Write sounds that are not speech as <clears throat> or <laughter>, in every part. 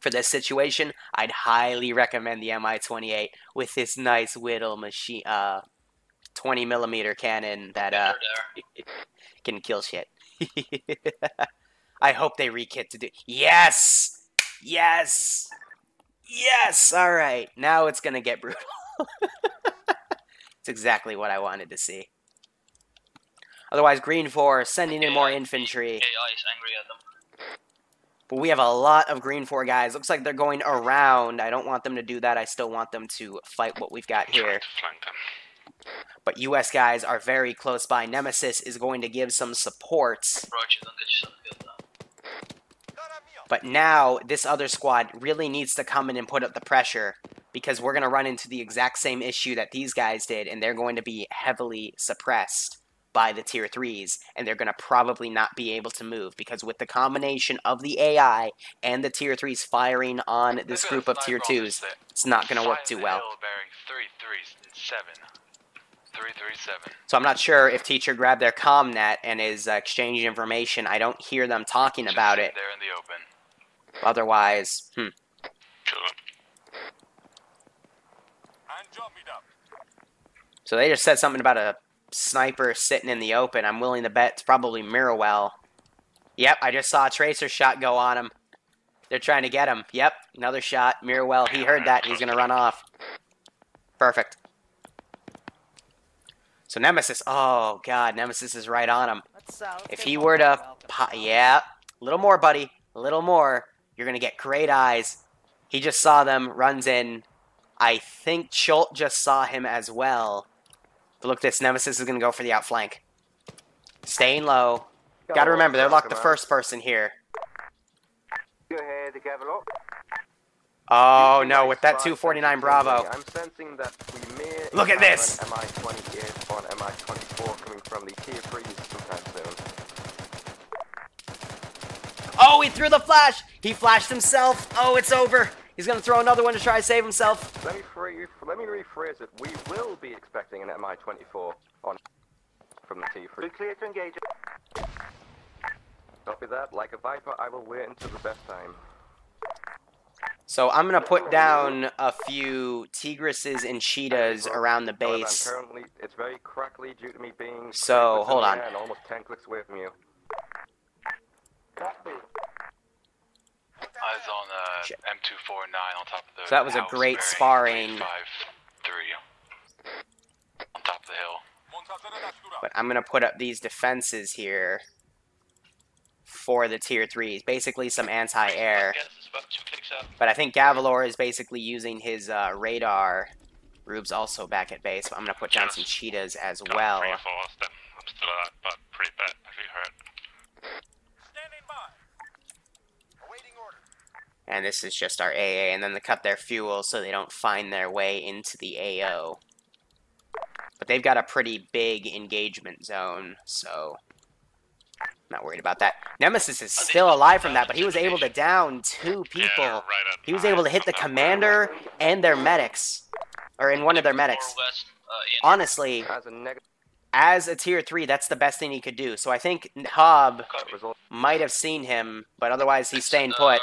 for this situation, I'd highly recommend the MI28 with this nice whittle machine, uh, 20 millimeter cannon that uh <laughs> can kill shit. <laughs> I hope they rekit to do. Yes, yes, yes. All right, now it's gonna get brutal. <laughs> it's exactly what I wanted to see. Otherwise, Green Four sending in more infantry. AI is angry at them. But we have a lot of green four guys. Looks like they're going around. I don't want them to do that. I still want them to fight what we've got here. Trying to flank them. But US guys are very close by. Nemesis is going to give some support. Roger, don't get yourself killed now. But now this other squad really needs to come in and put up the pressure because we're going to run into the exact same issue that these guys did and they're going to be heavily suppressed by the tier 3s and they're going to probably not be able to move because with the combination of the AI and the tier 3s firing on this group of tier 2s, it's not going to work too well. hill bearing three threes and seven. Three three seven. So I'm not sure if teacher grabbed their comnet and is uh, exchanging information. I don't hear them talking Just about it. There in the open. Otherwise, hmm. So they just said something about a sniper sitting in the open. I'm willing to bet it's probably Mirrowell. Yep, I just saw a tracer shot go on him. They're trying to get him. Yep, another shot. Mirrowell, he heard that. He's going to run off. Perfect. So Nemesis, oh god, Nemesis is right on him. If he were to, yeah, a little more, buddy, a little more, you're gonna get great eyes. He just saw them, runs in. I think Chult just saw him as well. But look, this Nemesis is gonna go for the outflank. Staying low. Gotta remember, they're locked the first person here. Go ahead, Gavelot. Oh no, with that 249 Bravo. I'm sensing that we may Look at this. MI-28 or an MI-24 coming from the tier 3s sometime soon. Oh, he threw the flash! He flashed himself! Oh, it's over! He's gonna throw another one to try to save himself. Let me, free, let me rephrase it. We will be expecting an MI-24 on from the tier 3. clear to engage. Copy that. Like a Viper, I will wait until the best time. So I'm gonna put down a few Tigresses and Cheetahs around the However, I'm base. currently, it's very crackly due to me being So, hold on. almost 10 clicks away from you. Eyes on uh, Shit. M249 on top of the So that was a great sparring. 353 on top of the hill. But I'm gonna put up these defenses here for the tier threes. Basically some anti-air. Yes, it's about two clicks out. But I think Gavalor is basically using his uh, radar. Rube's also back at base, but I'm gonna put down some cheetahs as well. Reinforced them. I'm still alive, but pretty bad. If you heard. And this is just our AA, and then they cut their fuel so they don't find their way into the AO. But they've got a pretty big engagement zone, so not worried about that. Nemesis is still alive from that, but he was able to down two people. He was able to hit the commander and their medics, or in one of their medics. More west, uh, Ian. Honestly, As a negative as a tier three, that's the best thing he could do. So I think Hob might have seen him, but otherwise he's staying Uh, put.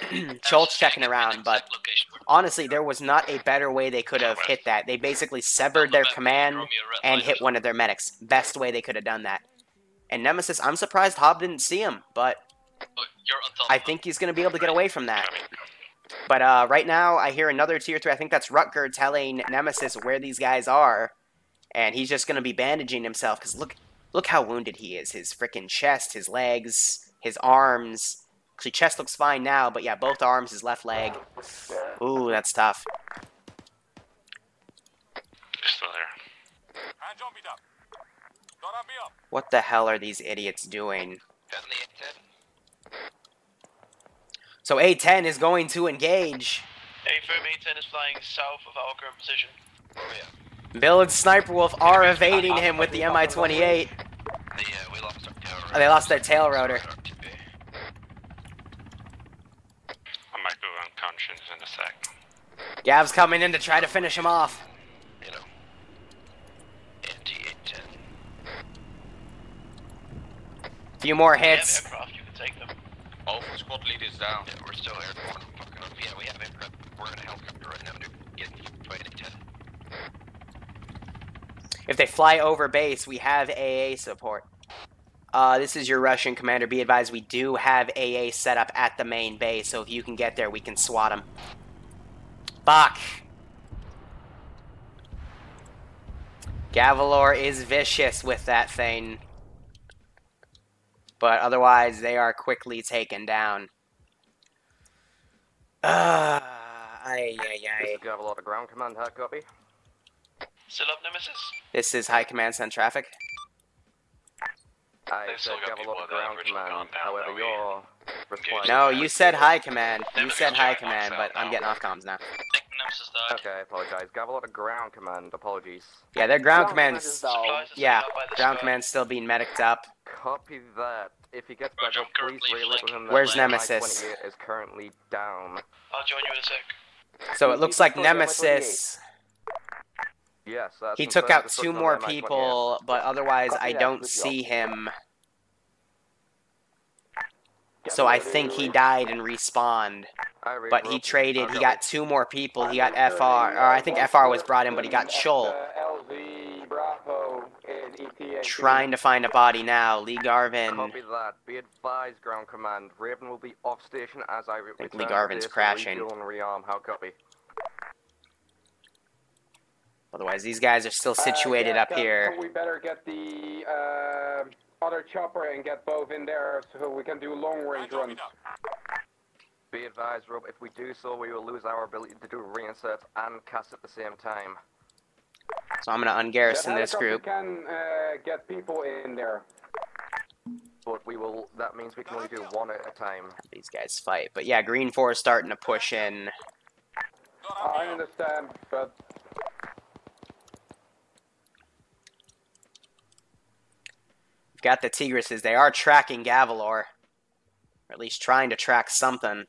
<clears throat> Schultz checking around, but exact location where- honestly, there was not a better way they could have hit that. They basically severed their command draw me a red and hit one of their medics. Best way they could have done that. And Nemesis, I'm surprised Hob didn't see him, but something. Look, you're on top I think he's going to be able to get away from that. But uh, right now, I hear another tier three. I think that's Rutger telling Nemesis where these guys are, and he's just going to be bandaging himself because look, look how wounded he is. His freaking chest, his legs, his arms. Actually, chest looks fine now, but yeah, both arms, his left leg. Ooh, that's tough. They're still there. What the hell are these idiots doing? So A10 is going to engage. A firm A10 is flying south of our current position. Oh yeah. Bill and Sniper Wolf are evading him with the Mi-28. The, uh, we lost our tail Oh, they lost their tail rotor. I might go unconscious in a sec. Gav's coming in to try to finish him off. You know. NT810. Few more If you have hits. aircraft, you can take them. Alpha squad squad leaders down. Yeah, we're still here. Fucking, yeah, we have input. We're in a helicopter right now, dude. Getting fighting 10. If they fly over base, we have AA support. Uh, this is your Russian commander. Be advised, we do have AA set up at the main base, so if you can get there, we can swat them. Fuck. Gavalor is vicious with that thing. But otherwise, they are quickly taken down. Uh, ay, ay, ay. This is Gavel to ground command, hard copy. Still up, Nemesis? This is High Command Send Traffic. I They've still said got Gavel people to ground command. However, we your reply. No, you said High Command. You said High Command, but out I'm getting off comms now. think Nemesis died. Okay, I apologize. Gavel to ground command. Apologies. Yeah, their ground Ground command's command is Supplies are yeah, sent out by the ground squad. command's still being mediced up. Copy that. If he gets Roger, back up, please relay with him that Where's Nemesis? is currently down. I'll join you in a sec. So it looks like took out my Nemesis. Yes, that's He took out two more people, but otherwise Copy I don't good see job. him. So I think he died and respawned. But he traded. He got two more people. He got FR, or I think FR was brought in, but he got Shoal. LZ Bravo and ETA. Trying to find a body now. Lee Garvin. Copy that. Be advised, ground command. Raven will be off station as I, think Lee Garvin's crashing. rearm. How copy? Otherwise, these guys are still situated Uh, up yeah, here. We better get the uh, other chopper and get both in there so we can do long range runs. Be advised, Rob. If we do so, we will lose our ability to do reinsert and cast at the same time. So I'm gonna ungarrison That this helicopter group. can uh, get people in there. But we will. That means we can only do one at a time. These guys fight. But yeah, Green Four is starting to push in. I understand, but We've got the Tigrises. They are tracking Gavalor. Or at least trying to track something.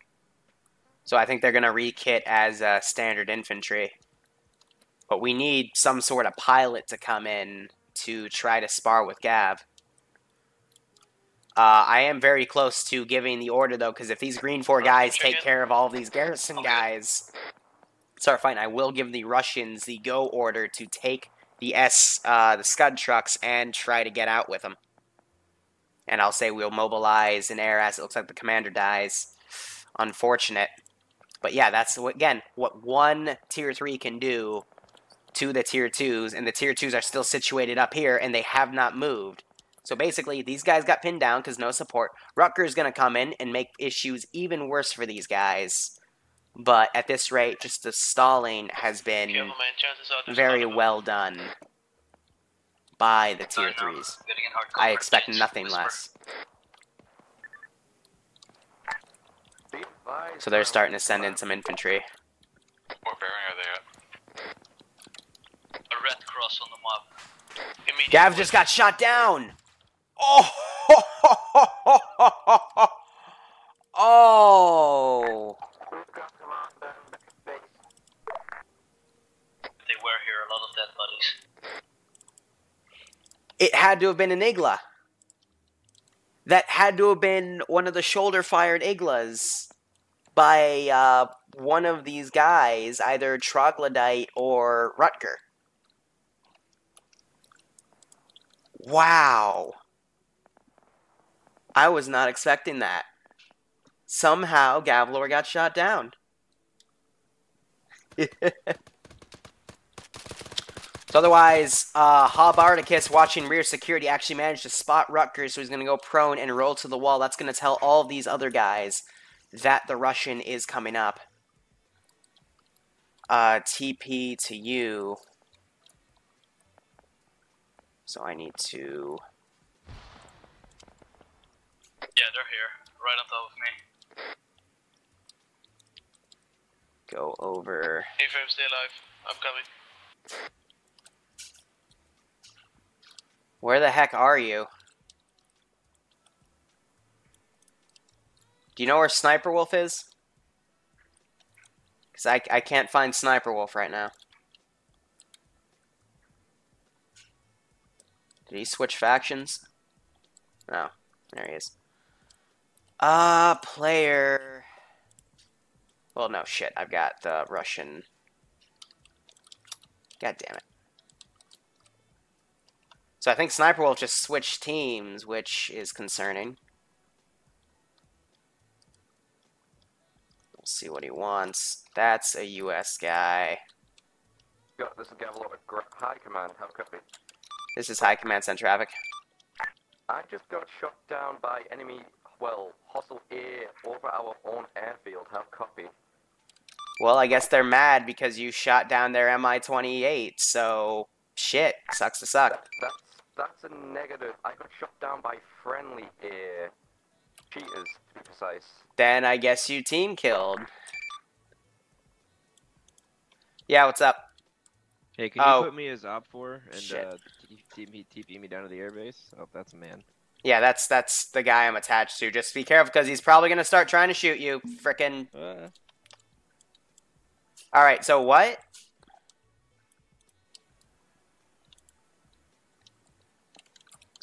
So I think they're going to rekit as uh, standard infantry. But we need some sort of pilot to come in to try to spar with Gav. Uh, I am very close to giving the order, though, because if these Green Four guys take care of all of these garrison guys, start fighting, I will give the Russians the go order to take the S, uh, the Scud trucks and try to get out with them. And I'll say we'll mobilize an air as it looks like the commander dies. Unfortunate. But yeah, that's again what one tier three can do to the tier twos, and the tier twos are still situated up here, and they have not moved. So basically, these guys got pinned down because no support. Rutger's gonna come in and make issues even worse for these guys. But at this rate, just the stalling has been Careful, man. Chances are there's very well done by the tier threes. I expect nothing less. So they're starting to send in some infantry. What bearing are they at? A red cross on the map. Gav just got shot down. <laughs> Oh! Oh! They were here, a lot of dead bodies. It had to have been an Igla. That had to have been one of the shoulder-fired Iglas by uh, one of these guys, either Troglodyte or Rutger. Wow. I was not expecting that. Somehow Gavlor got shot down. <laughs> so otherwise, uh, Hobarticus watching rear security actually managed to spot Rutgers, so he's going to go prone and roll to the wall. That's going to tell all these other guys that the Russian is coming up. Uh, TP to you. So I need to Yeah, they're here. Right on top of me. go over. A-frame, stay alive. I'm coming. Where the heck are you? Do you know where Sniper Wolf is? Because I, I can't find Sniper Wolf right now. Did he switch factions? No, there he is. Uh, player. Well, no, shit. I've got the Russian. God damn it. So I think Sniper Wolf just switched teams, which is concerning. We'll see what he wants. That's a US guy. Got this is Gavel over Gr- High Command. How copy? This is High Command Send Traffic. I just got shot down by enemy, well, hostile air over our own airfield. How copy? Well, I guess they're mad because you shot down their Mi-28, so shit, sucks to suck. That, that's a negative. I got shot down by friendly air cheaters, to be precise. Then I guess you team killed. Yeah, what's up? Hey, can Oh. you put me as op four and Shit. uh, TP, me, TP me down to the airbase? Oh, that's a man. Yeah, that's that's the guy I'm attached to. Just be careful because he's probably gonna start trying to shoot you. Frickin' Uh, All right, so what?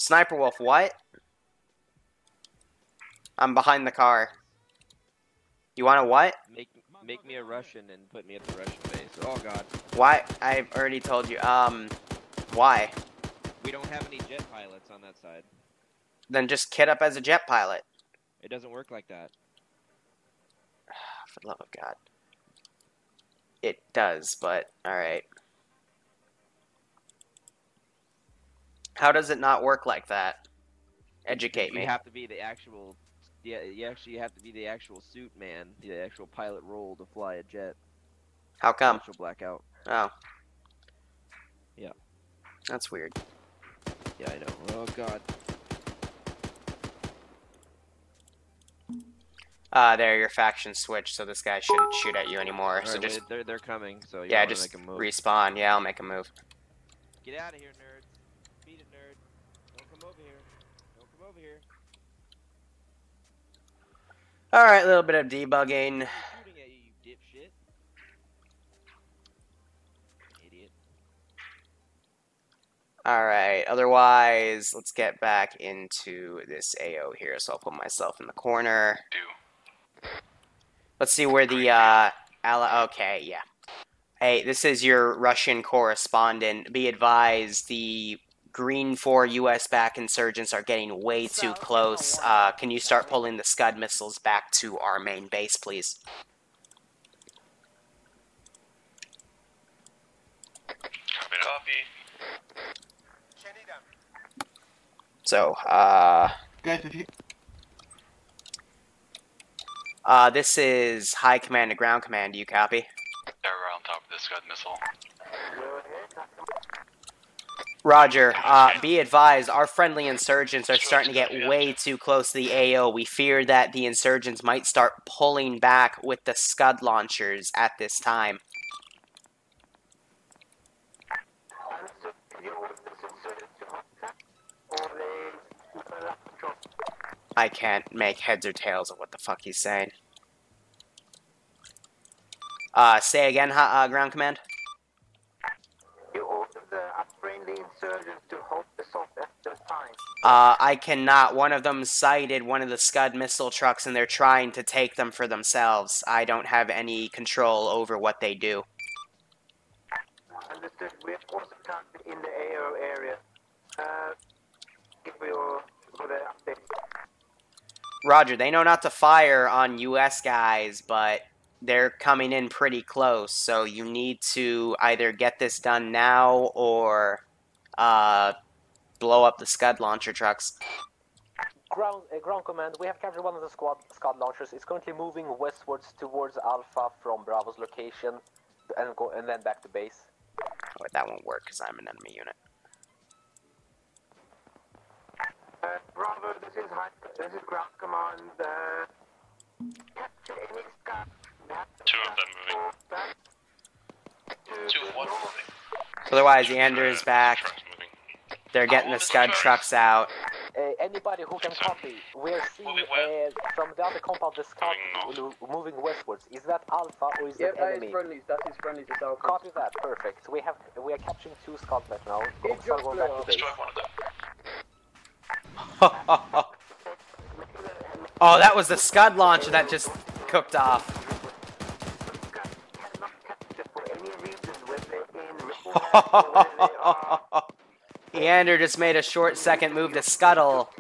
Sniper Wolf, what? I'm behind the car. You want to what? make make me a Russian and put me at the Russian base. Oh God, Why? I've already told you. Um, why? we don't have any jet pilots on that side. Then just kit up as a jet pilot. It doesn't work like that. <sighs> For the love of God. It does, but alright. How does it not work like that? Educate You me. You have to be the actual. Yeah, you actually have to be the actual suit man, the actual pilot role to fly a jet. How come? Else you'll black out. Oh. Yeah. That's weird. Yeah, I know. Oh God. Uh, there, your faction switched, so this guy shouldn't shoot at you anymore. so just, wait, they're they're coming. So you yeah, just make a move. respawn. Yeah, I'll make a move. Get out of here, nerds. Beat it, nerd. Don't come over here. Don't come over here. Alright, a little bit of debugging. Who's shooting at you, you. Alright, otherwise, let's get back into this AO here. So I'll put myself in the corner. Do. Let's see where the, uh, ally- okay, yeah. Hey, this is your Russian correspondent. Be advised, the Green 4 US back insurgents are getting way too close. Uh, can you start pulling the Scud missiles back to our main base, please? Copy that. Copy. So, uh, Guys, if you uh, this is High Command to Ground Command. Do you copy? They're on top of the Scud missile. Roger. Uh, be advised, our friendly insurgents are starting to get way too close to the AO. We fear that the insurgents might start pulling back with the Scud launchers at this time. I can't make heads or tails of what the fuck he's saying. Uh, say again, uh, ground command? You order the friendly insurgents to hold the at the time. Uh, I cannot. One of them sighted one of the Scud missile trucks and they're trying to take them for themselves. I don't have any control over what they do. Understood. We have also in the AO area. Uh, you for the update. Roger, they know not to fire on US guys, but they're coming in pretty close, so you need to either get this done now or uh, blow up the Scud launcher trucks. Ground, uh, ground command, we have captured one of the squad Scud launchers. It's currently moving westwards towards Alpha from Bravo's location, and go and then back to base. Oh, that won't work because I'm an enemy unit. Uh, Bravo, this is high, this is ground command. Uh, capture any Scud. Two of them moving. Back Two of one moving. Otherwise, the Ender's Uh, back. Trucks moving. They're getting the Scud trucks out. Uh, anybody who can copy, we're seeing uh, from the other compound the Scud Moving westwards. Is that Alpha or is Yep, it that is enemy? friendlies. That is friendlies. It's Alpha. Copy that, perfect. We have we are capturing two Scud right now. Go, Good start back to base. Destroy one of them. <laughs> Oh, that was the Scud launcher that just cooked off. <laughs> <laughs> Eander just made a short second move to scuttle,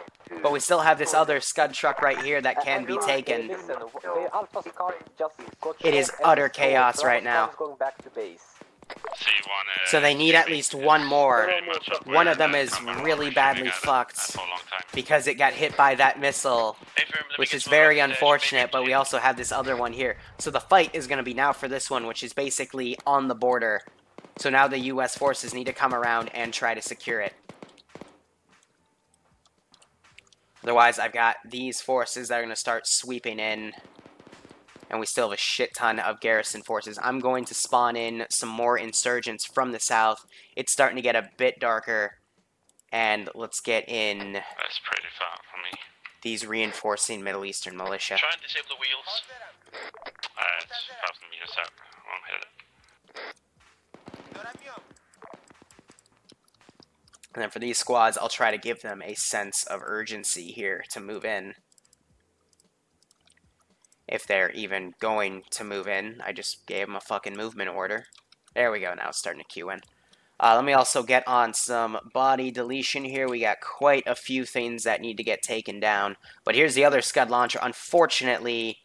but we still have this other Scud truck right here that can be taken. It is utter chaos right now. So they need at least one more. One of them is really badly fucked because it got hit by that missile, which is very unfortunate, but we also have this other one here. So the fight is going to be now for this one, which is basically on the border. So now the US forces need to come around and try to secure it. Otherwise, I've got these forces that are going to start sweeping in. And we still have a shit ton of garrison forces. I'm going to spawn in some more insurgents from the south. It's starting to get a bit darker. And let's get in That's pretty far from me. these reinforcing Middle Eastern militia. Try and disable the wheels. Uh, it's 1,000 meters out. Won't hit it. And then for these squads, I'll try to give them a sense of urgency here to move in. If they're even going to move in. I just gave them a fucking movement order. There we go, now it's starting to queue in. Uh, let me also get on some body deletion here. We got quite a few things that need to get taken down. But here's the other Scud launcher. Unfortunately,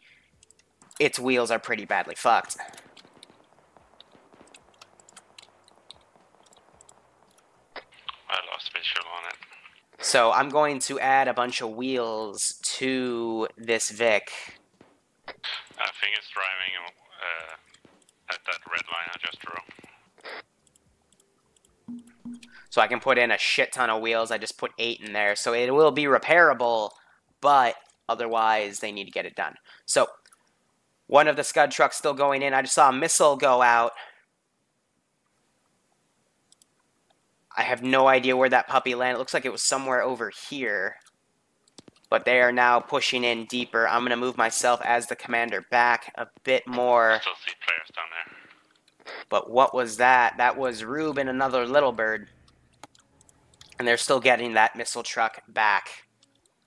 its wheels are pretty badly fucked. I lost visual on it. So I'm going to add a bunch of wheels to this Vic. I think it's driving uh, at that red line I just drew. So I can put in a shit ton of wheels. I just put eight in there. So it will be repairable, but otherwise they need to get it done. So one of the Scud trucks still going in. I just saw a missile go out. I have no idea where that puppy landed. It looks like it was somewhere over here. But they are now pushing in deeper. I'm going to move myself as the commander back a bit more. Still see players down there. But what was that? That was Rube and another little bird. And they're still getting that missile truck back.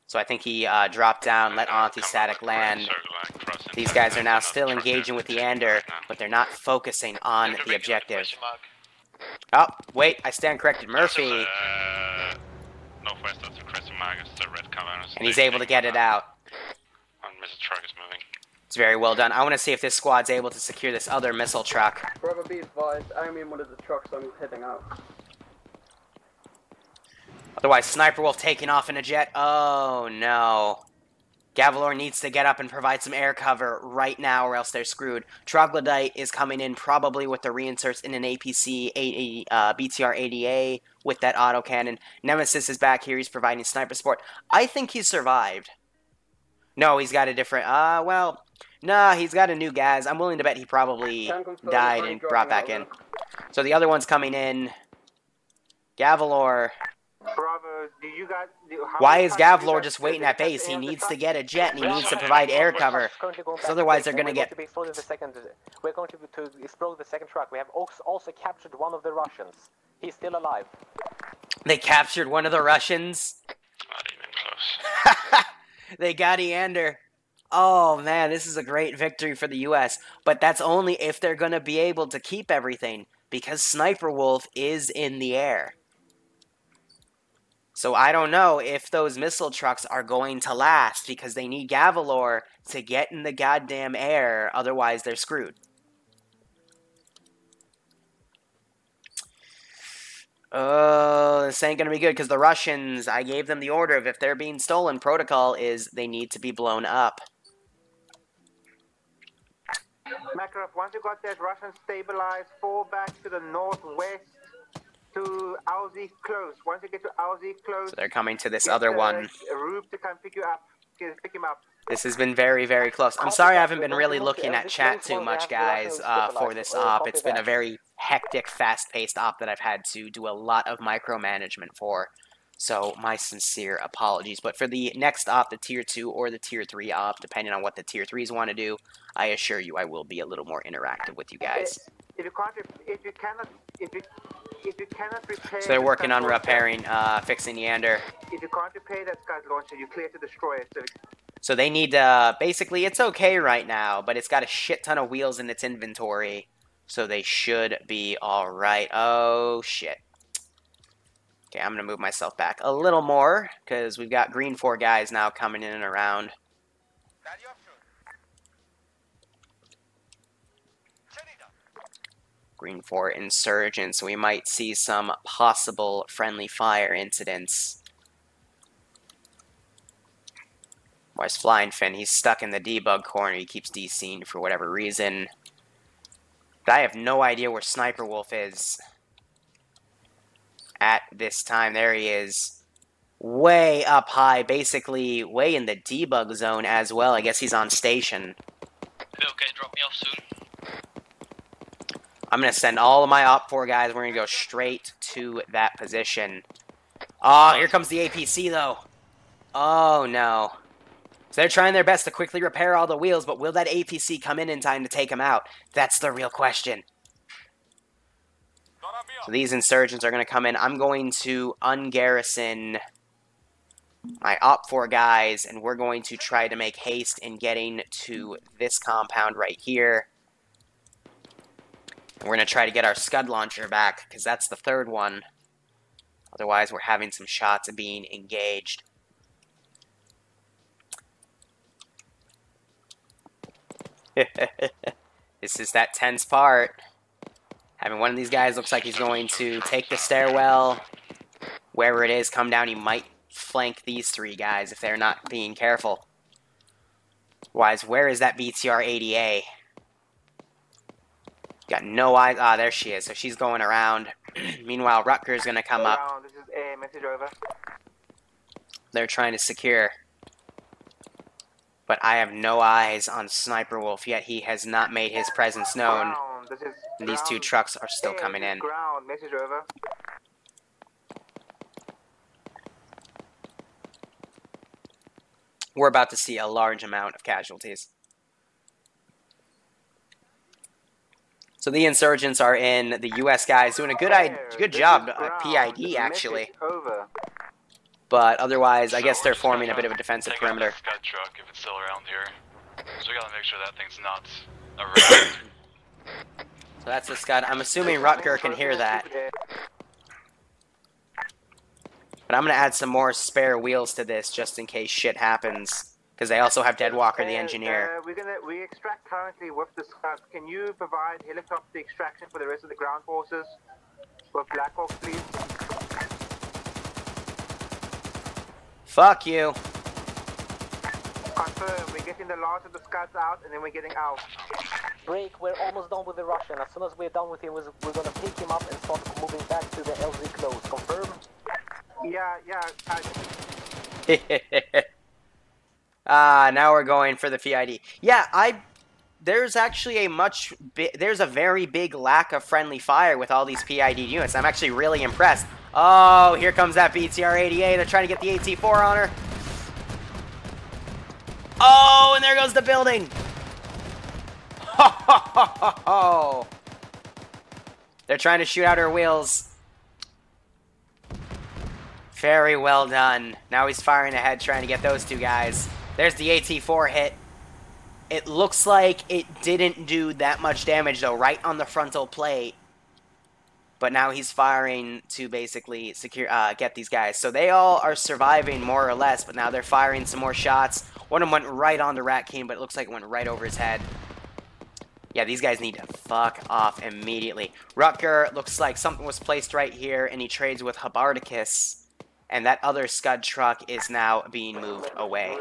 So I think he uh, dropped down, let anti-static come up with a land. circle and cross into These guys are now still engaging with the Ander, but they're not focusing on the objective. Question mark. Oh, wait, I stand corrected. Murphy, Uh, northwest of the crescent mark the red cover. and he's able to get it out. One missile truck is moving. It's very well done. I want to see if this squad's able to secure this other missile truck. Brother, be advised, I'm in one of the trucks, I'm heading out. Otherwise, Sniper Wolf taking off in a jet. Oh, no. Gavalor needs to get up and provide some air cover right now, or else they're screwed. Troglodyte is coming in probably with the reinserts in an APC 80, uh, BTR 80A with that autocannon. Nemesis is back here. He's providing sniper support. I think he survived. No, he's got a different. Uh, well, nah, he's got a new gas. I'm willing to bet he probably died and brought back in. So the other one's coming in. Gavalor. Bravo, do you guys? Do, how Why is times do you Gavlor just waiting at base? He FA of the needs to get a jet and he needs to provide air cover. Currently going So back to otherwise they're gonna get- going to be exploding the second. We're going to, to explode the second truck. We have also, also captured one of the Russians. He's still alive. They captured one of the Russians. Not even close. <laughs> they got Eander. Oh man, this is a great victory for the US. But that's only if they're going to be able to keep everything because Sniper Wolf is in the air. So I don't know if those missile trucks are going to last because they need Gavalor to get in the goddamn air, otherwise they're screwed. Oh, this ain't gonna be good because the Russians, I gave them the order of if they're being stolen, protocol is they need to be blown up. Makarov, once you got that Russian stabilized, fall back to the northwest to LZ close. Once you get to LZ close, So they're coming to this other one. Rube to come pick you up. Pick him up. This has been very, very close. I'm sorry I haven't been really looking at chat too much, guys, uh, for this op. It's been a very hectic, fast-paced op that I've had to do a lot of micromanagement for. So my sincere apologies. But for the next op, the tier 2 or the tier 3 op, depending on what the tier 3s want to do, I assure you I will be a little more interactive with you guys. If you can't, if you cannot, if you if you cannot repair, So they're working on repairing, uh, fixing Neander. If you can't repair that Scud launcher, you clear to destroy it. So So they need to basically it's okay right now, but it's got a shit ton of wheels in its inventory. So they should be alright. Oh shit. Okay, I'm gonna move myself back a little more, because we've got green four guys now coming in and around. Green 4 insurgents, we might see some possible friendly fire incidents. Where's Flying Fin? He's stuck in the debug corner. He keeps DCing for whatever reason. But I have no idea where Sniper Wolf is at this time. There he is. Way up high, basically way in the debug zone as well. I guess he's on station. Okay, drop me off soon. I'm going to send all of my Op 4 guys. We're going to go straight to that position. Oh, here comes the APC, though. Oh, no. So they're trying their best to quickly repair all the wheels, but will that APC come in in time to take them out? That's the real question. So these insurgents are going to come in. I'm going to ungarrison my Op 4 guys, and we're going to try to make haste in getting to this compound right here. We're going to try to get our Scud launcher back, because that's the third one. Otherwise, we're having some shots of being engaged. <laughs> this is that tense part. Having one of these guys looks like he's going to take the stairwell. Wherever it is, come down. He might flank these three guys if they're not being careful. Wise, where is that BTR 80A? Got no eyes. Ah, there she is. So she's going around. <clears throat> Meanwhile, Rutger's going to come up. Around, This is a message over. They're trying to secure. But I have no eyes on Sniper Wolf yet. He has not made his presence known. This is And these two trucks are still Hey, coming in. Ground, message over. We're about to see a large amount of casualties. So the insurgents are in. The U.S. guys doing a good, good job, uh. PID actually. But otherwise, I guess they're forming a bit of a defensive perimeter. Scud truck if it's still around here. So we gotta make sure that thing's not around. <coughs> So that's the Scud. I'm assuming Rutger can hear that. But I'm going to add some more spare wheels to this just in case shit happens. Because they also have Deadwalker, the Uh, engineer. Uh, we're gonna we extract currently with the Scud. Can you provide helicopter extraction for the rest of the ground forces? With Blackhawk, please. Fuck you. Confirm. We're getting the last of the Scuds out, and then we're getting out. Break, we're almost done with the Russian. As soon as we're done with him, we're we're gonna pick him up and start moving back to the LZ close. Confirm? Yeah, yeah. I, <laughs> Ah, now we're going for the PID. Yeah, I. There's actually a much. Bi- there's a very big lack of friendly fire with all these PID units. I'm actually really impressed. Oh, here comes that BTR-80A. They're trying to get the AT-4 on her. Oh, and there goes the building. Ho, ho, ho, ho. They're trying to shoot out her wheels. Very well done. Now he's firing ahead, trying to get those two guys. There's the AT-4 hit. It looks like it didn't do that much damage, though, right on the frontal plate. But now he's firing to basically secure, uh, get these guys. So they all are surviving, more or less, but now they're firing some more shots. One of them went right on the Rat King, but it looks like it went right over his head. Yeah, these guys need to fuck off immediately. Rutger looks like something was placed right here, and he trades with Habardicus. And that other Scud truck is now being moved away.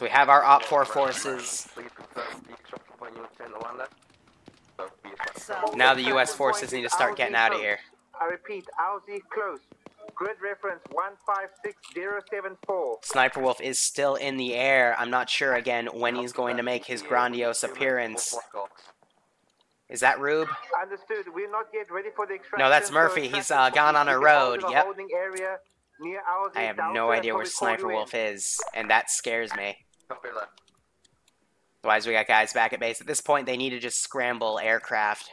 So we have our Op 4 forces. Please confirm the extraction point units in the land there. So. Now the US forces need to start getting out of here. I repeat, LZ close. Grid reference 156074. Sniper Wolf is still in the air. I'm not sure again when he's going to make his grandiose appearance. Is that Rube? Understood. We're not yet ready for the extraction. No, that's Murphy. extraction He's, uh, gone on a we get out road. Yep. holding area near LZ I have no idea where Sniper. Wolf is, and that scares me. Copy that. Otherwise, we got guys back at base. At this point, they need to just scramble aircraft.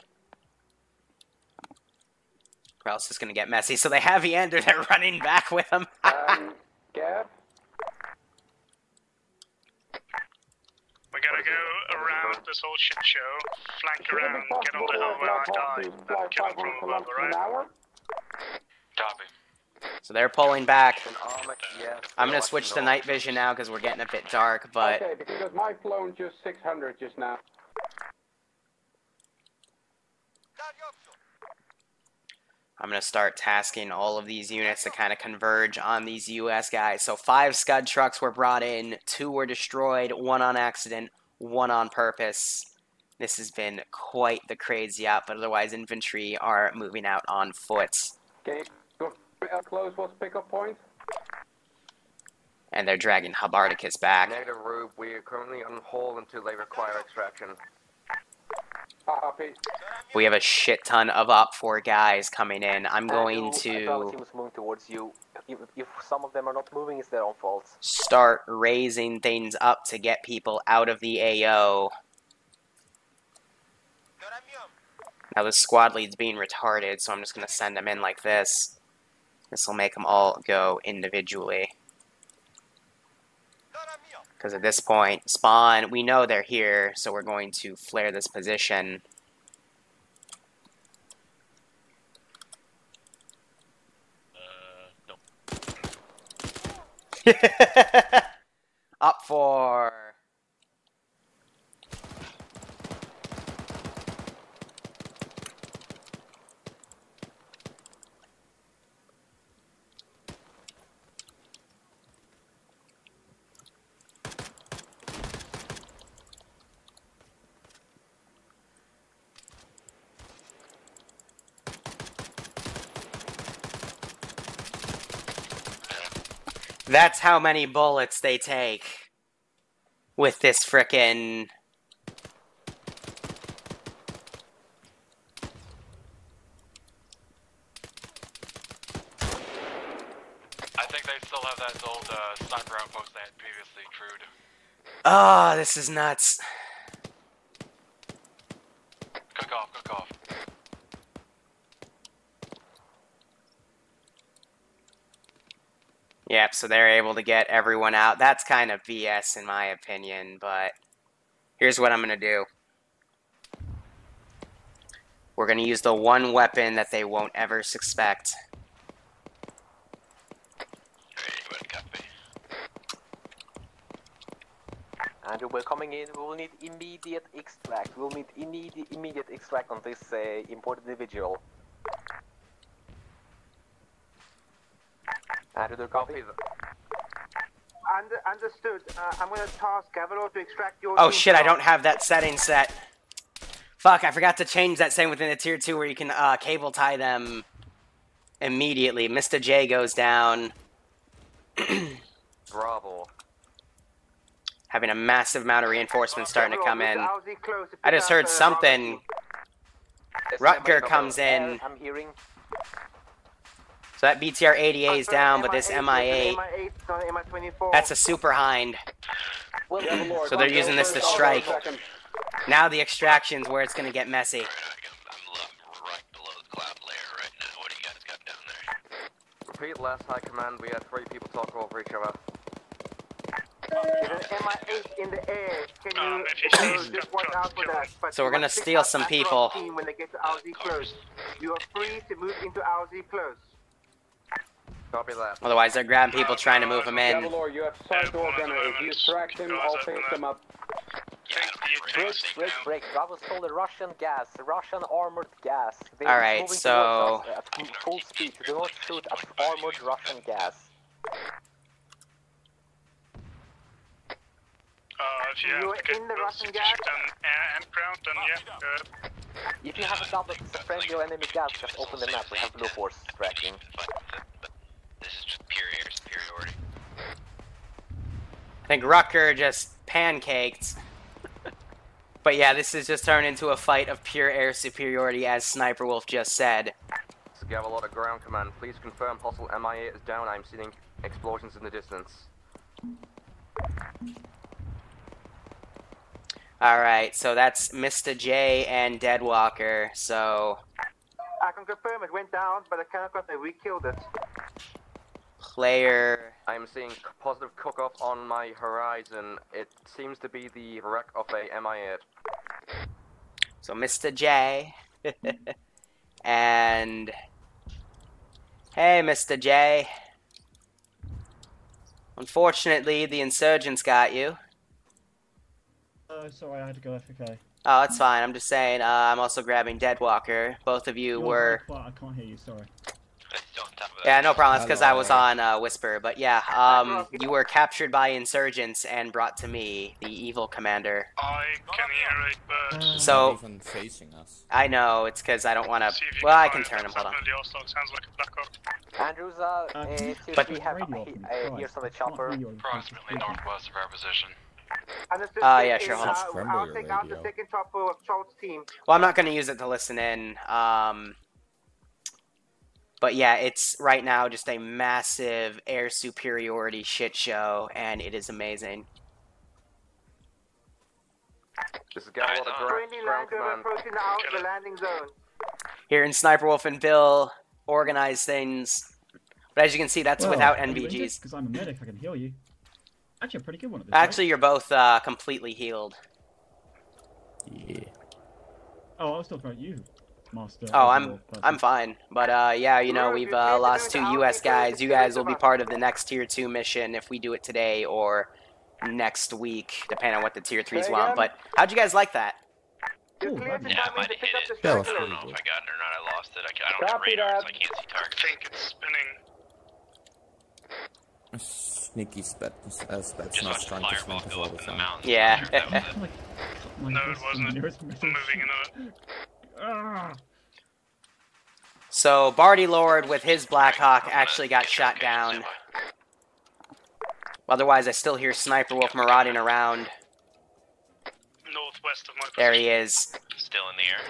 or else it's gonna get messy. So they have Eander, they're running back with him. <laughs> Um, Gav? We gotta go around this whole shit show, flank around, get on the hill where I died, and kill him from above, An alright? hour? Copy. So they're pulling back. An armor, yes. I'm gonna switch to night vision now because we're getting a bit dark, but Okay, because my flown just 600 just now. I'm gonna start tasking all of these units to kind of converge on these US guys. So five Scud trucks were brought in, two were destroyed, one on accident, one on purpose. This has been quite the crazy out, but otherwise infantry are moving out on foot. Okay, go how close was pickup point? And they're dragging Habarticus back. Negative, Rube. We are currently on hold until they require extraction. Copy. We have a shit ton of up four guys coming in. I'm going Andrew, to saw was moving towards you. If, if some of them are not moving, it's their own fault. start raising things up to get people out of the AO. Now the squad lead's being retarded, so I'm just gonna send them in like this. This will make them all go individually. Because at this point, spawn, we know they're here, so we're going to flare this position. Uh, Up <laughs> for. That's how many bullets they take with this frickin' I think they still have that old uh, sniper outpost they had previously crewed. Oh, this is nuts. Cook off, cook off. Yep, so they're able to get everyone out. That's kind of BS in my opinion, but here's what I'm going to do. We're going to use the one weapon that they won't ever suspect. Andrew, we're coming in. We will need immediate extract. We will need immediate immediate extract on this uh, important individual. Andrew, copy? Copy. Under, understood. Uh, I'm going to task Gavalor to extract your. Oh team shit, I don't have that setting set. Fuck, I forgot to change that setting within the tier 2 where you can uh, cable tie them immediately. Mr. J goes down, <clears throat> Bravo. having a massive amount of reinforcements starting to come in. to LZ close to I just heard uh, something. Rutger comes in. I'm hearing. So that BTR 80A is Confirm down, but this MI8, MI8, MI8, not MI24. that's a super hind. So they're using this to strike. I'll go second. Now the extraction's where it's gonna get messy. right below the cloud layer right now. What do you guys got down there? Repeat last high command. We had three people talk over each other. An MI8 in the air. Can you if you so just watch out for that? So we're gonna steal some people. When they get to LZ close. You are free to move into LZ close. Copy that. Otherwise, they're grabbing people trying to move them in. Gavalor, you have sight Yeah, one of organ. the If you elements extract him, I'll up pick and them up. Break, break, break. Bravo stole the Russian gas, Russian armored gas. They Alright, so- at full speed. Do not shoot at armored Russian gas. Uh, if you You have are to in the Russian gas? you shoot on air and ground, then yeah, good. If you have a double friendly or enemy gas, just open the map. We have blue force tracking. This is just pure air superiority. I think Rucker just pancaked. but yeah, this has just turned into a fight of pure air superiority, as Sniper Wolf just said. This is Gavalor to ground command. Please confirm hostile MI8 is down. I'm seeing explosions in the distance. Alright, so that's Mr. J and Deadwalker, so I can confirm it went down, but I cannot confirm we killed it. Player. I am seeing positive cook-off on my horizon. It seems to be the wreck of a MI8. So Mr. J. <laughs> and hey, Mr. J. Unfortunately, the insurgents got you. Oh, sorry, I had to go FK. Oh, that's fine. I'm just saying. Uh, I'm also grabbing Deadwalker. Both of you You're were. very quiet, I can't hear you. Sorry. Yeah, no problem. It's because I was on uh, Whisper. But yeah, um, you were captured by insurgents and brought to me, the evil commander. I can hear it, but Uh, So- Not even facing us. I know it's because I don't want to. see if you Well, I can turn him. what's Hold on. happened to the Oslo. Sounds like a black hawk. Andrews, uh, uh, Uh, you But- we have radio uh, ears on the chopper. I'm Approximately northwest of our position. And the Ah, yeah, sure, hold on. uh, I'll take out the second chopper of Charles' team. Well, I'm not going to use it to listen in. Um, but yeah, it's right now just a massive air superiority shit show, and it is amazing. This is Gallo, the ground, Friendly ground Land Rover command. approaching the, out, the landing zone. Here in Sniper Wolf and Bill, organize things. But as you can see, that's Well, without are you injured? NVGs. Because I'm a medic, I can heal you. Actually, a pretty good one at this. rate. Actually, you're both uh, completely healed. Yeah. Oh, I was talking about you, Master. Oh, I'm. I'm fine. But uh, yeah, you know, we've uh, lost two U.S. guys. You guys will be part of the next Tier Two mission if we do it today or next week, depending on what the Tier Threes want. But how'd you guys like that? Ooh, clear that'd to be- Yeah, I might have hit it. the That was I don't know if I got it or not. I lost it. I, I don't have Copy radar, so. I can't see I targets. think it's spinning. Sneaky spet, uh, Spetsnaz Just watch the trying to fireball snipe us go all up the in the time. mountains. Yeah. Sure, that was it. I'm <laughs> like, cut my No, it wasn't. the nearest metal Moving into sheet. it. So Barty Lord with his Blackhawk I'm actually got shot down. Otherwise, I still hear Sniper Wolf marauding around. Northwest of my There he is. Still in the air.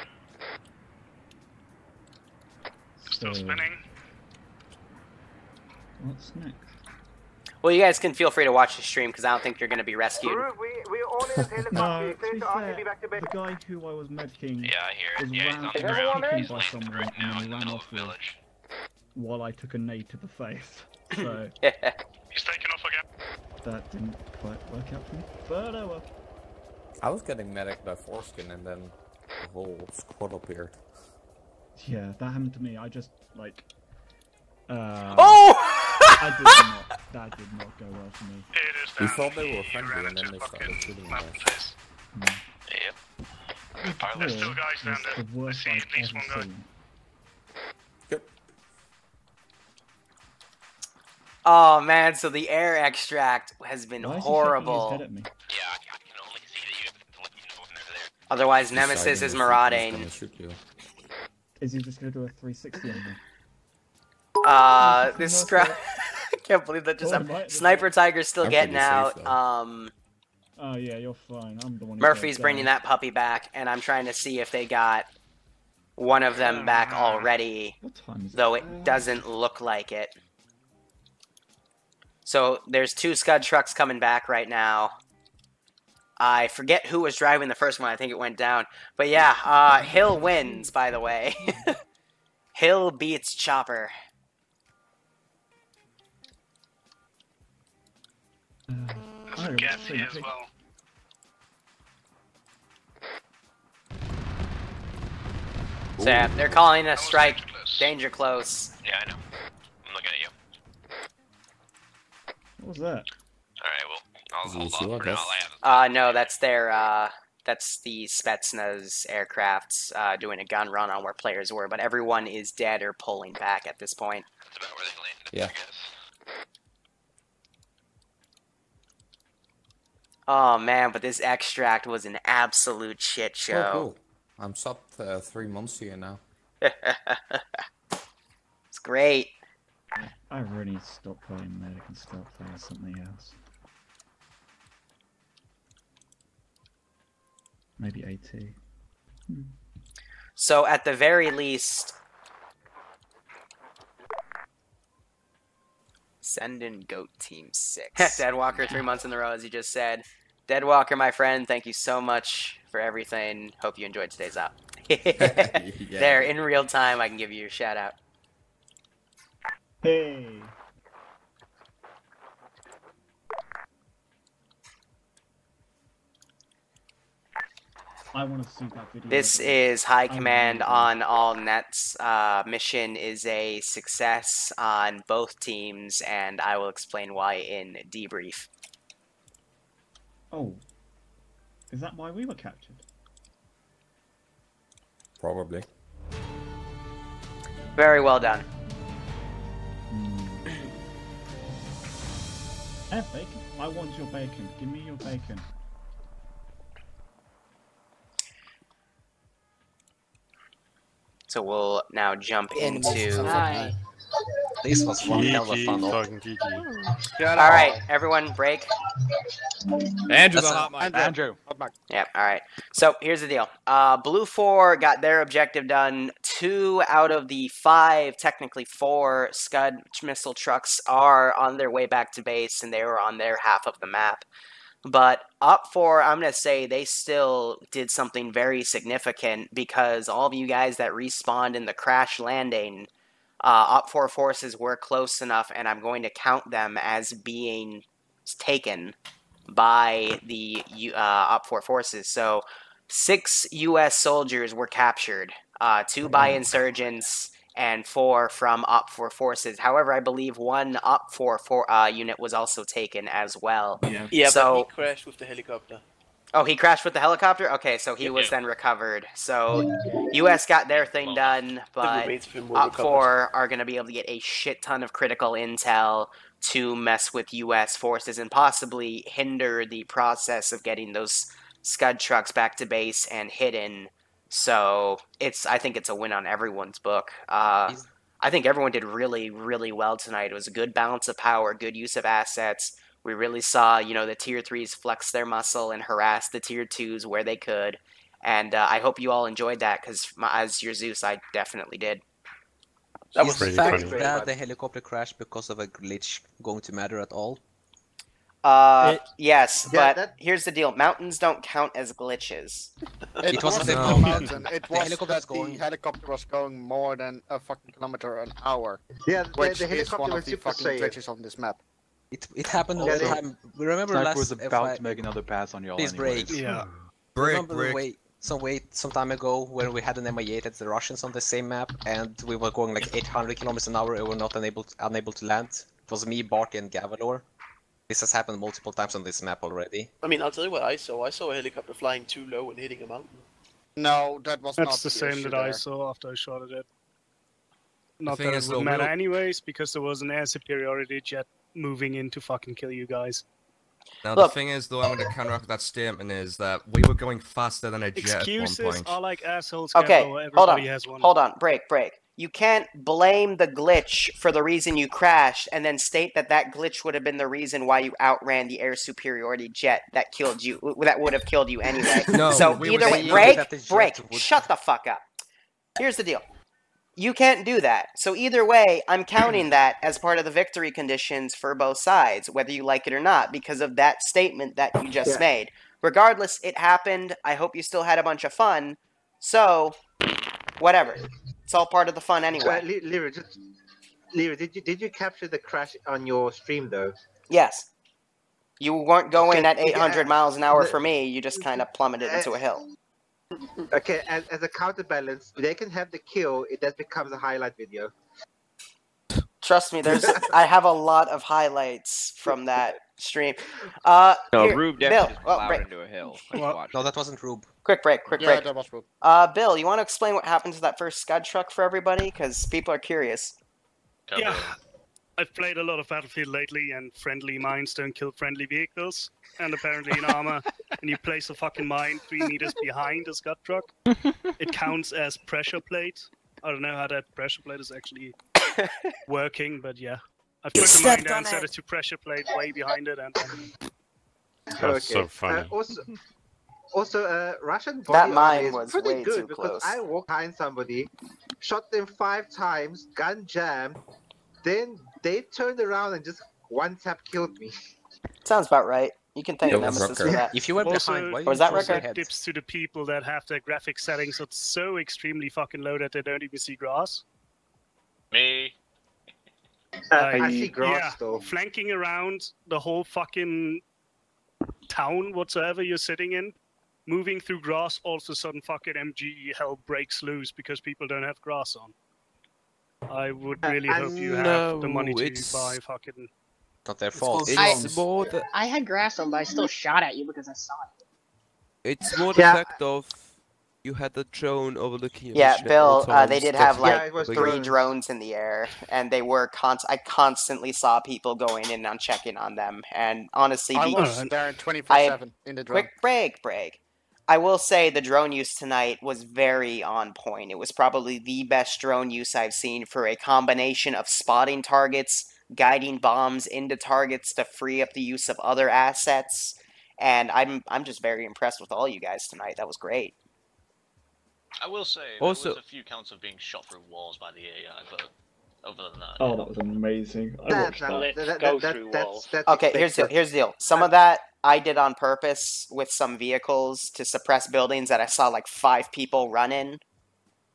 Still spinning. What's next? Well, you guys can feel free to watch the stream because I don't think you're going to be rescued. Baruch, we, we're all in this helicopter. No, to be fair, back to base. the guy who I was medking Yeah, I was it. Yeah, he's ran on the Is ground. everyone there? He's by someone right and now then ran off of the with- village. while I took a nade to the face. <laughs> So He's taking off again. that didn't quite work out for me. But oh well. I was getting medic by foreskin and then the whole squad appeared. Yeah, that happened to me. I just like. Uh, oh! <laughs> I did not. That did not go well for me. It is We thought they were He friendly and then they a fucking started shooting mountain us. face. Hmm. Yep. Withdrawal there's still guys down was there. the worst I see I've at least ever one guy. seen. Good. Oh man, so the air extract has been Why is he shaking his horrible. head me? Yeah, I, I can only see that you have to let you know when they're there. Otherwise, Deciding Nemesis is marauding. gonna shoot you. Is he just gonna do a 360 on me? Uh, Oh, <laughs> this no, scra- <laughs> I can't believe that just Oh, happened. might- Sniper Tiger's still I'm getting pretty safe, out. Um, Oh yeah, you're fine. I'm the one. Murphy's bringing down. that puppy back, and I'm trying to see if they got one of them back already, What time is though it? it doesn't look like it. So there's two Scud trucks coming back right now. I forget who was driving the first one. I think it went down. But yeah, uh, Hill wins, by the way. <laughs> Hill beats Chopper. Uh, There's I a don't gas here as well. So yeah, they're calling a strike. danger close. Danger close. Yeah, I know. I'm looking at you. What was that? Alright, well, I'll Is hold you, I off for now. guess? I have Uh, no, that's their, uh, that's the Spetsnaz aircrafts, uh, doing a gun run on where players were, but everyone is dead or pulling back at this point. That's about where they landed, Yeah. I guess. Oh man, but this extract was an absolute shit show. Oh, cool. I'm sub uh, three months here now. <laughs> it's great. I really need to stop playing medic and start playing something else. Maybe AT. So at the very least, send in Goat Team Six. <laughs> Deadwalker, three months in a row, as you just said. Deadwalker, my friend, thank you so much for everything. Hope you enjoyed today's op. <laughs> There, in real time, I can give you a shout out. Hey. I want to see that video. This is High Command on all nets. Uh, mission is a success on both teams, and I will explain why in debrief. Oh. Is that why we were captured? Probably. Very well done. Eh, bacon? I want your bacon. Give me your bacon. So we'll now jump into. This was one hell of a funnel. All right, everyone, break. Andrew, That's the a- hot mic. Andrew. Yeah, all right. So here's the deal. Uh, BLUFOR got their objective done. Two out of the five, technically four, Scud missile trucks are on their way back to base, and they were on their half of the map. But up for, I'm going to say they still did something very significant because all of you guys that respawned in the crash landing, uh, OPFOR forces were close enough, and I'm going to count them as being taken by the uh, OPFOR forces. So, six U.S. soldiers were captured, uh, two by insurgents, and four from OPFOR forces. However, I believe one OPFOR for, uh, unit was also taken as well. Yeah. Yeah, So- but he crashed with the helicopter. Oh, he crashed with the helicopter? Okay, so he was then recovered. So, U.S. got their thing done, but remains of him were OPFOR are going to be able to get a shit ton of critical intel to mess with U.S. forces and possibly hinder the process of getting those Scud trucks back to base and hidden. So it's I think it's a win on everyone's book. Uh, I think everyone did really really well tonight. It was a good balance of power, good use of assets. We really saw you know the tier threes flex their muscle and harass the tier twos where they could. And uh, I hope you all enjoyed that because as your Zeus, I definitely did. That Is was the pretty fact funny. that the helicopter crashed because of a glitch going to matter at all? Uh, It- yes, Yeah, but that- here's the deal: mountains don't count as glitches. It was wasn't the a mountain. mountain. It The was helicopter's that going- the helicopter was going more than a fucking kilometer an hour. Yeah, the, Which the is helicopter one was of the fucking safe. glitches on this map. It, it happened all Yeah, the they- time. We remember Sniper last was if about I- to make another pass on y'all. Please break. Yeah. Brick, remember brick. wait some wait some time ago when we had an MI8 at the Russians on the same map and we were going like 800 kilometers an hour and we were not unable to, unable to land. It was me, Barty, and Gavalor. This has happened multiple times on this map already. I mean, I'll tell you what I saw. I saw a helicopter flying too low and hitting a mountain. No, that was not That's the same issue that I saw after I shot at it. Not thing that is, it would matter we'll- anyways, because there was an air superiority jet moving in to fucking kill you guys. Now Look. the thing is, though, I'm going to counteract that statement is that we were going faster than a jet at one Excuses point. are like assholes. Okay, Capo, hold on, has one. hold on, break, break. You can't blame the glitch for the reason you crashed, and then state that that glitch would have been the reason why you outran the air superiority jet that killed you. That would have killed you anyway. <laughs> No, so we either way, break, that the jet break. would- Shut the fuck up. Here's the deal. You can't do that. So either way, I'm counting that as part of the victory conditions for both sides, whether you like it or not, because of that statement that you just Yeah. made. Regardless, it happened. I hope you still had a bunch of fun. So, whatever. It's all part of the fun anyway. Le- Lyra, just, Lyra, did you did you capture the crash on your stream though? Yes. You weren't going at 800 yeah, miles an hour for me. You just mm-hmm. kind of plummeted into a hill. Okay, as, as a counterbalance, they can have the kill. It that becomes a highlight video. Trust me, there's. I have a lot of highlights from that stream. Uh, No, here, Rube Bill. definitely just Oh, plowed break. into a hill. Well- No, that wasn't Rube. Quick break. Quick Yeah, break. that was Rob. Uh, Bill, you want to explain what happened to that first Scud truck for everybody? Because people are curious. Yeah, I've played a lot of Battlefield lately, and friendly mines don't kill friendly vehicles. And apparently, in armor, <laughs> and you place a fucking mine three meters behind a Scud truck, <laughs> it counts as pressure plate. I don't know how that pressure plate is actually <laughs> working, but yeah. I've put the mine down, set it to pressure plate way behind it, and That's so funny. Uh, also, also, uh, Russian body That mine is was pretty way good too because close. I walked behind somebody, shot them five times, gun jammed, then they turned around and just one tap killed me. Sounds about right. You can thank That was Nemesis for that. If you went Also, behind, why Or was that also Rucker? tips to the people that have their graphic settings that's so extremely fucking low that they don't even see grass. Me. Uh, I Like, see grass yeah, though. flanking around the whole fucking town whatsoever you're sitting in, moving through grass, all of a sudden fucking MG hell breaks loose because people don't have grass on. I would really uh, hope you have the money to it's- buy fucking. Not their It's fault. called It's Drones. more the I had grass on, but I still shot at you because I saw it. it's more the Yeah. fact of you had the drone overlooking your Yeah, mission at all Bill, uh, they did have what Yeah, like it was big- three drones. drones in the air, and they were const- I constantly saw people going in and checking on them. And honestly, I the- was and- there 24/7 in the drone. quick break, break. I will say the drone use tonight was very on point. It was probably the best drone use I've seen for a combination of spotting targets, guiding bombs into targets to free up the use of other assets. And I'm I'm just very impressed with all you guys tonight. That was great. I will say there Also- was a few counts of being shot through walls by the AI, but other than that, Oh, that was amazing. I That- watched that- that. that- that- go that- through that's- walls. that's Okay, here's the here's the deal. Some of that I did on purpose with some vehicles to suppress buildings that I saw like five people run in.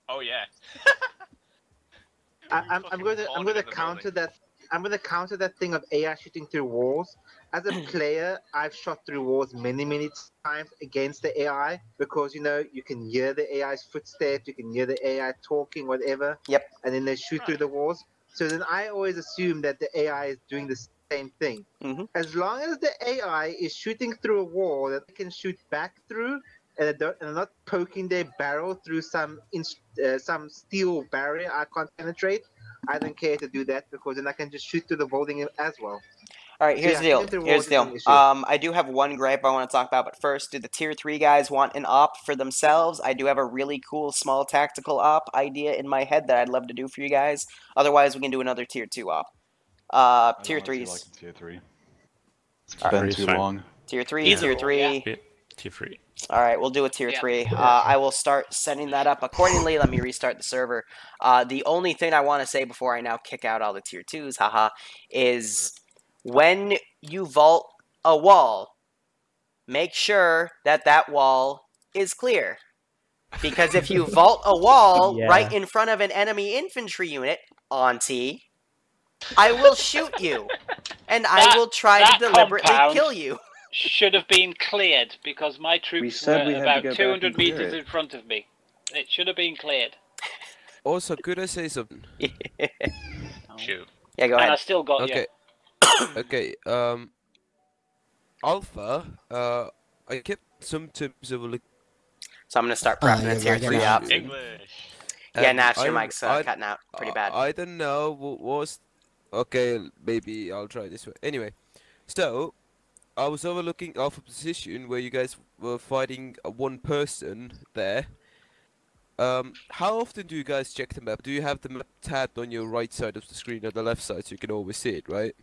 oh yeah. <laughs> I, I'm, I'm going to I'm going to in the counter building. that. I'm going to counter that thing of AI shooting through walls. As a <clears throat> player, I've shot through walls many, many times against the AI because you know you can hear the AI's footsteps, you can hear the AI talking, whatever. Yep. And then they shoot through the walls. So then I always assume that the AI is doing the same thing. Mhm. As long as the AI is shooting through a wall that they can shoot back through, and they don't, and they're not poking their barrel through some inst- uh, some steel barrier I can't penetrate. I don't care to do that because then I can just shoot through the building as well. All right, here's Yeah, the deal. Here's the deal. Um, I do have one gripe I want to talk about, but first, do the tier three guys want an op for themselves? I do have a really cool small tactical op idea in my head that I'd love to do for you guys. Otherwise, we can do another tier two op. Uh, tier threes. tier three. It's Alright. been too long. Tier three, Either tier or, three. yeah. Tier three. All right, we'll do a tier Yeah. three. Uh, I will start setting that up accordingly. Let me restart the server. Uh, the only thing I want to say before I now kick out all the tier twos, haha, is when you vault a wall, make sure that that wall is clear. Because if you <laughs> vault a wall Yeah. right in front of an enemy infantry unit, Auntie, I will shoot you. And I will try to deliberately compound kill you. <laughs> Should have been cleared because my troops said were we about 200 meters it. in front of me. It should have been cleared. <laughs> Also, could I say something? <laughs> Shoot. Yeah, go And ahead. I still got okay. <coughs> okay. Um. Alpha. Uh, I kept some tips of overlook. So I'm gonna start Oh, prepping you're a tier three up. English. Yeah, And Nash, your mic's uh, I- cutting out pretty bad. I don't know what was. Okay, maybe I'll try this way. Anyway, so I was overlooking off a position where you guys were fighting uh, one person there. Um, how often do you guys check the map? Do you have the map tabbed on your right side of the screen or the left side so you can always see it, right?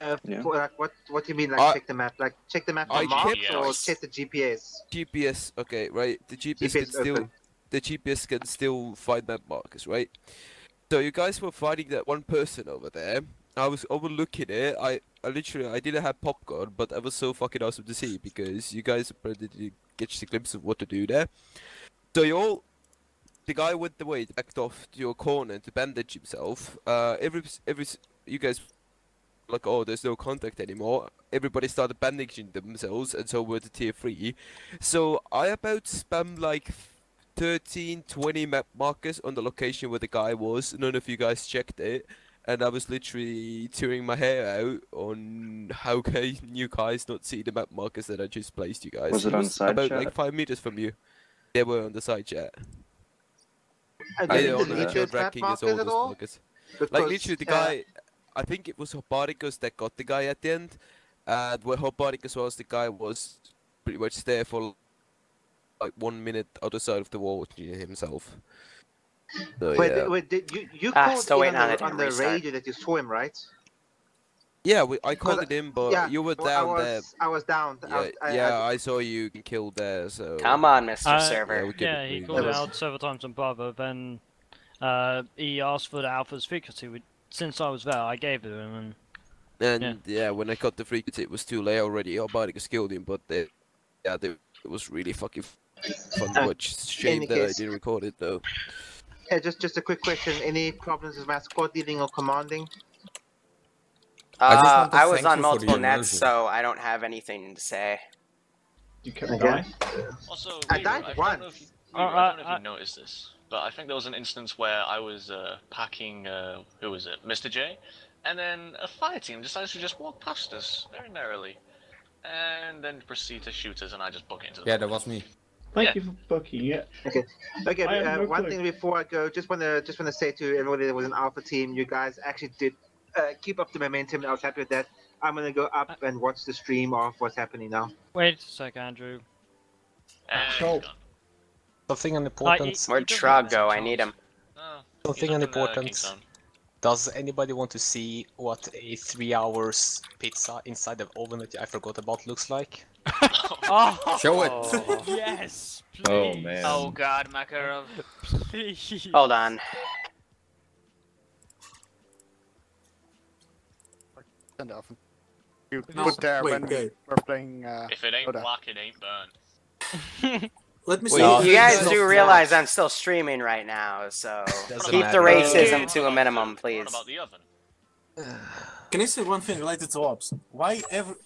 Uh, Yeah. like, what what do you mean? Like I- check the map? Like check the map I on maps kept- or check the GPS? GPS, okay, right. The GPS, GPS can still open. the GPS can still find map markers, right? So you guys were fighting that one person over there. I was overlooking it. I, I literally I didn't have popcorn, but I was so fucking awesome to see because you guys apparently didn't get a glimpse of what to do there. So you all the guy went away, backed off to your corner to bandage himself. Uh, every every you guys like, oh, there's no contact anymore. Everybody started bandaging themselves, and so were the tier three. So I about spam like 13, 20 map markers on the location where the guy was. None of you guys checked it. And I was literally tearing my hair out on how can <laughs> you guys not see the map markers that I just placed you guys. Was He it on side about chat? like five meters from you. They were on the side chat. Uh, I did on you the delete actual those map tracking is markers all at those all? markers. Because, Like literally the uh, guy, I think it was Hoparicus that got the guy at the end, and where Hoparicus was, the guy was pretty much there for like one minute other side of the wall watching himself. So, Wait, yeah. wait, did you you Ah, called still in on on, the, to on the restart. radio that you saw him, right? Yeah, we, I called Because- it in, but yeah, you were well, I down was, there. I was down. I Yeah, was, I, yeah, I, I saw you getting killed there. So Come on, Mr. Uh, Server. Yeah, Yeah, he called was- out several times on Bravo. Then uh, he asked for the Alpha's frequency. We, since I was there, I gave it to him, and And yeah. when I got the frequency, it was too late already. Obaricus killed him, but they, yeah, they, it was really fucking fun to watch. Shame any that I didn't record it though. Hey, just just a quick question. Any problems with my squad leading or commanding? I Uh, want to I was on multiple nets, so I don't have anything to say. You Okay. die. Also, I Leroy, died I don't once. know if you, Uh, I don't know uh, if you noticed this, but I think there was an instance where I was uh, packing, uh, who was it, Mr. J, and then a fire team decided to just walk past us very merrily, and then proceed to shoot us, and I just book it into the Yeah, that was me. Thank Yeah. you for booking it. Okay. Okay. Uh, no one clue. thing before I go, just want to just want to say to everybody that was an alpha team, you guys actually did uh, keep up the momentum. I was happy with that. I'm gonna go up and watch the stream of what's happening now. Wait a sec, Andrew. And So- Something unimportant. Where'd Trog go? I need him. Something uh, unimportant. Does anybody want to see what a three hours pizza inside the oven that I forgot about looks like? <laughs> Oh, Show it. <laughs> yes, please. Oh, man. Oh god, Makarov. Please. Hold on. And often. You No, put there wait, when wait. we're playing. Uh, If it ain't Dota. black, it ain't burnt. <laughs> Let me You, see. you guys do realize I'm still streaming right now, so Doesn't keep the racism to a minimum, What please. about the oven? <sighs> Can I say one thing related to ops? Why every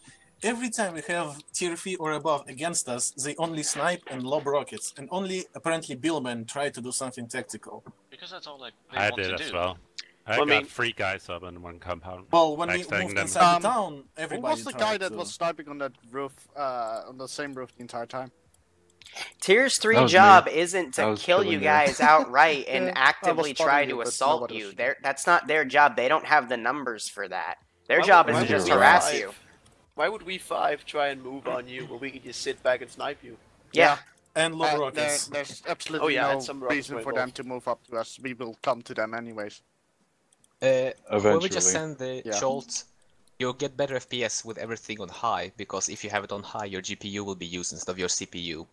every time we have tier 3 or above against us, they only snipe and lob rockets, and only apparently Billman try to do something tactical. Because that's all like they I want did to as do. well. I Well, I got mean- three guys up in one compound. Well, when we Backstabbing moved them. inside Um, the town, Who was the guy that to- was sniping on that roof, uh, on the same roof the entire time? Tiers 3 job me. isn't to kill you you. guys outright <laughs> and Yeah, actively try to but assault you. was- They're, that's not their job. They don't have the numbers for that. Their Why job would- is to just harass five- you. Why would we five try and move on you when we could just sit back and snipe you? Yeah. And lob Uh, rockets. there- there's absolutely Oh, yeah, no some reason for them to move up to us. We will come to them anyways. Uh, when we just send the Yeah. jolt, you'll get better FPS with everything on high because if you have it on high, your GPU will be used instead of your CPU.